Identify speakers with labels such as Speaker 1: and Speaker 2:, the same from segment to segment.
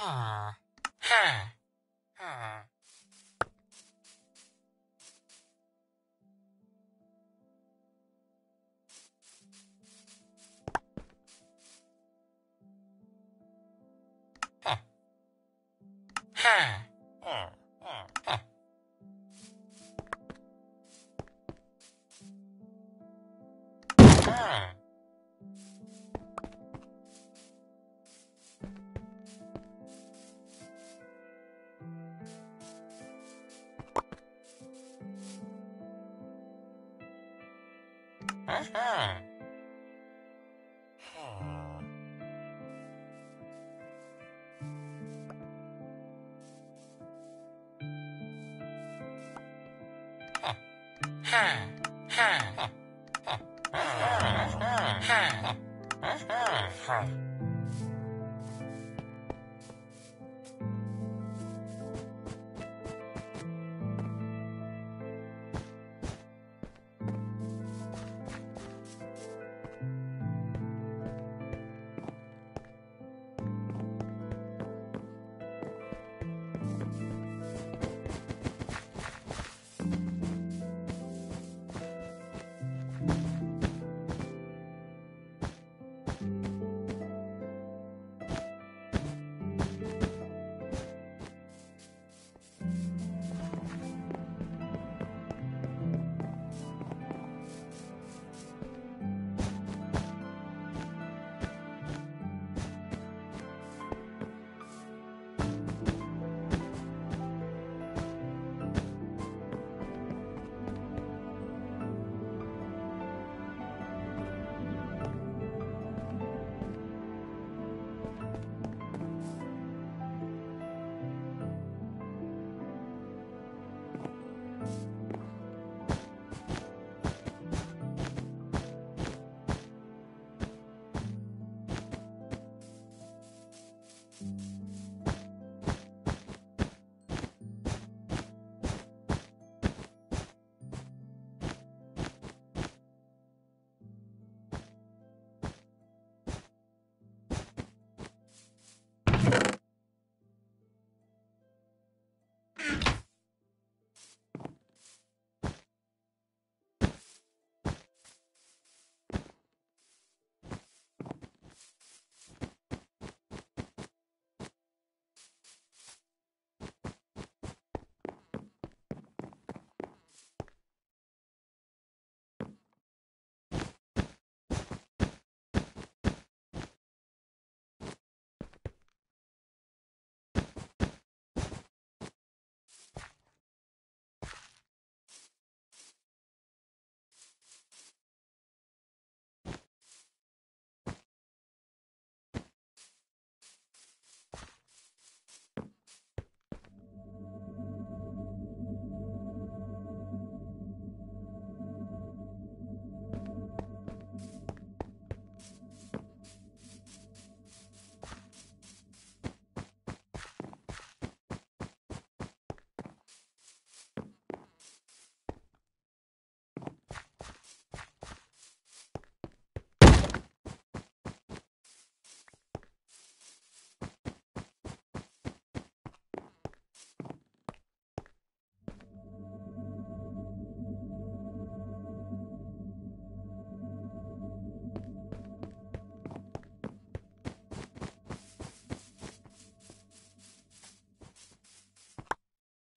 Speaker 1: huh huh huh huh huh Ha. Ha. Ha. ha ha.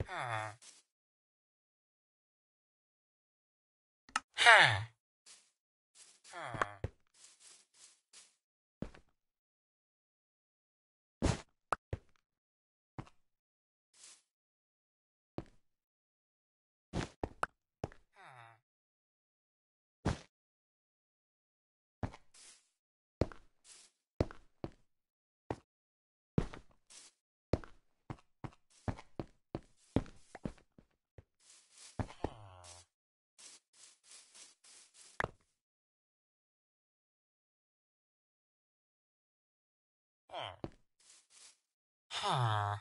Speaker 1: Huh. Ha. Huh. Huh.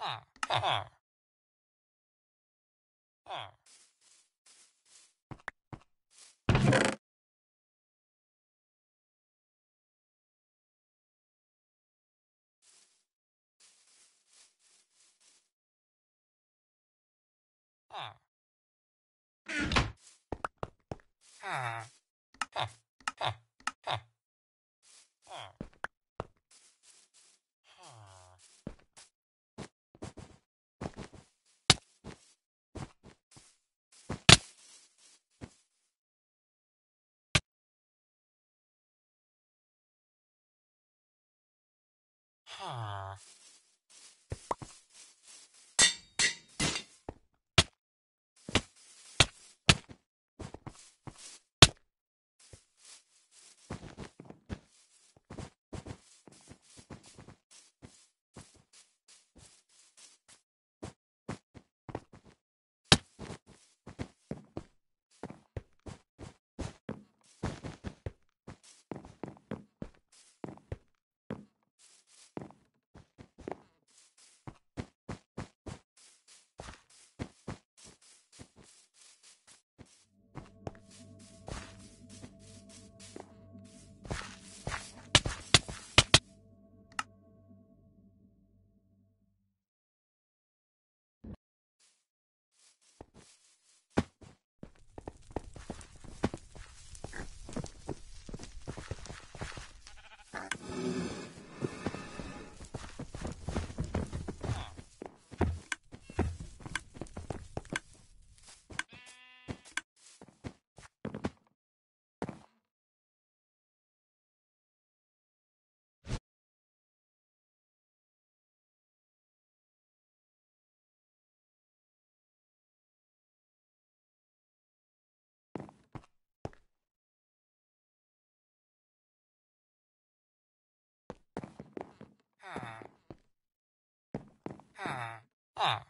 Speaker 1: Ah. Ah. Ah. Ah. Ah. Huh.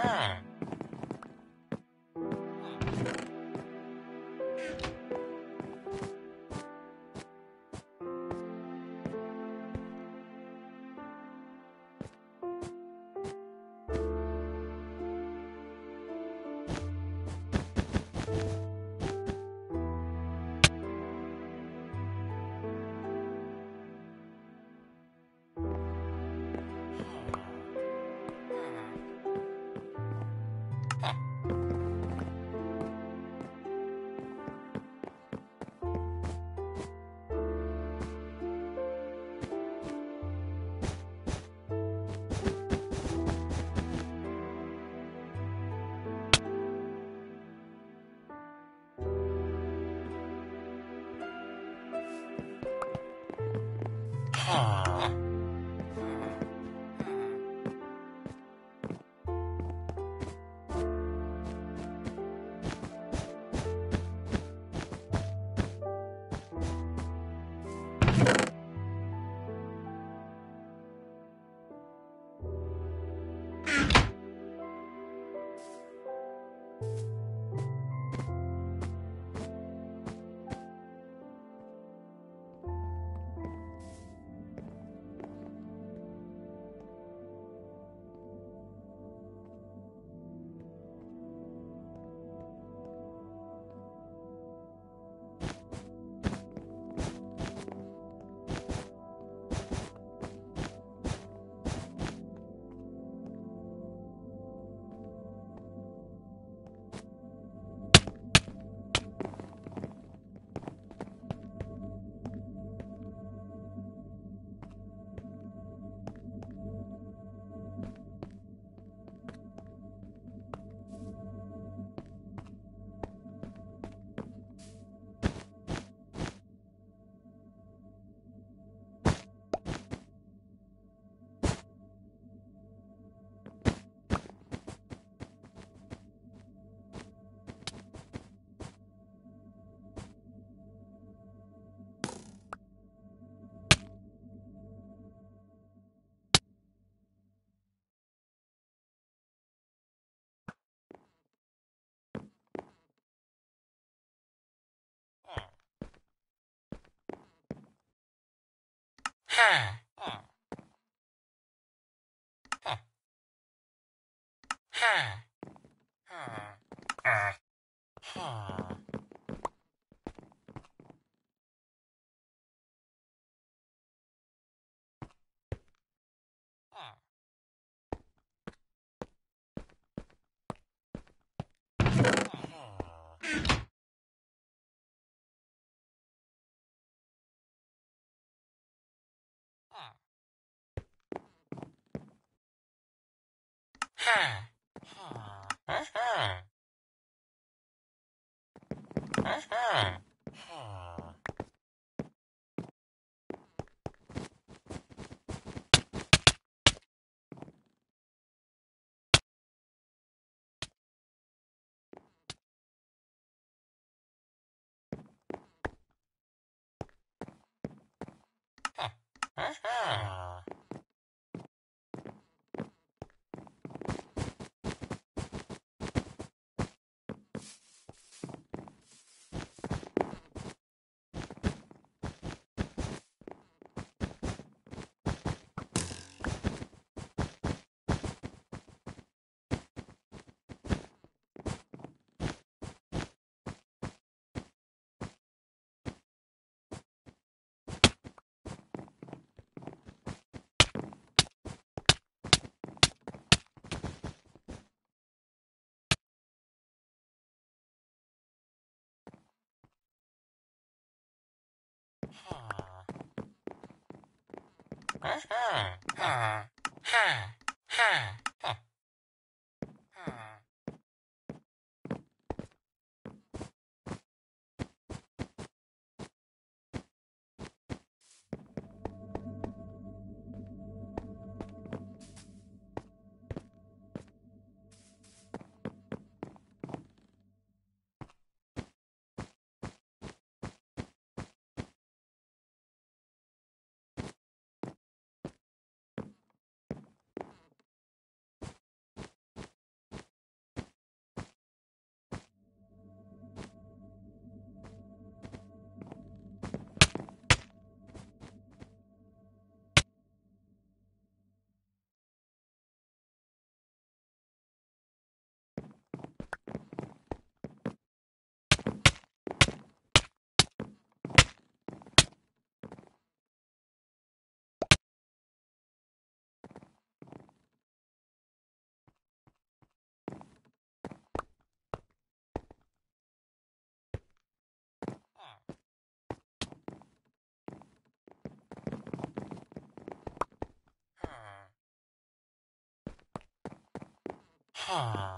Speaker 1: Ah. Ha. Ha. Ha. Ha. Uh-huh. Ha. Ha. Ha. Ha. Ha. Aww.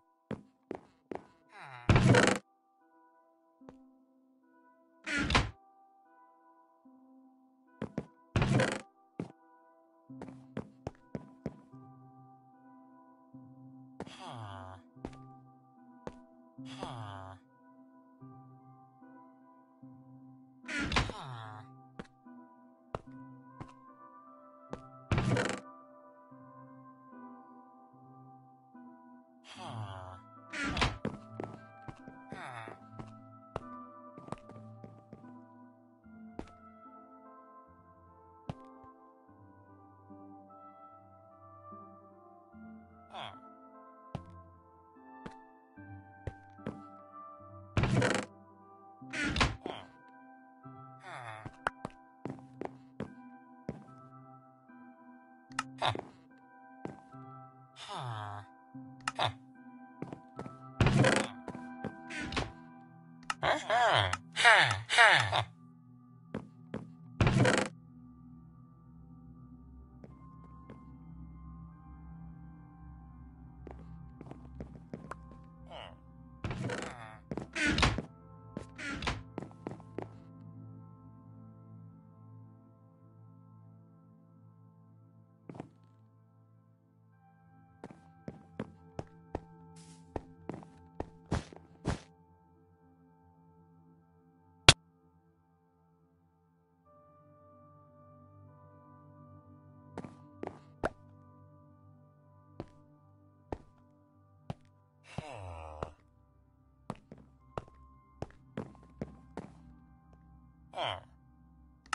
Speaker 1: Uh-huh.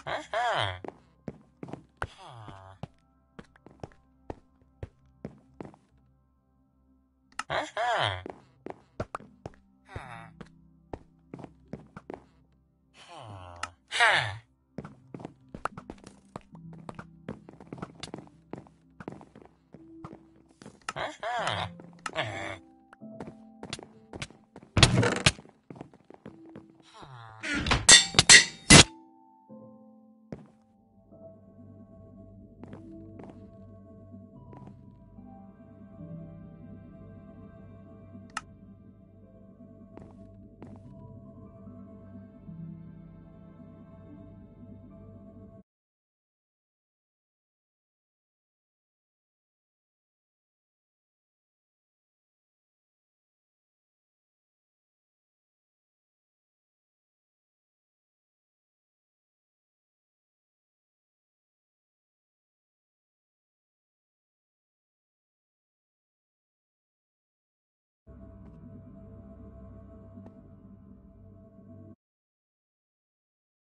Speaker 1: Uh-huh.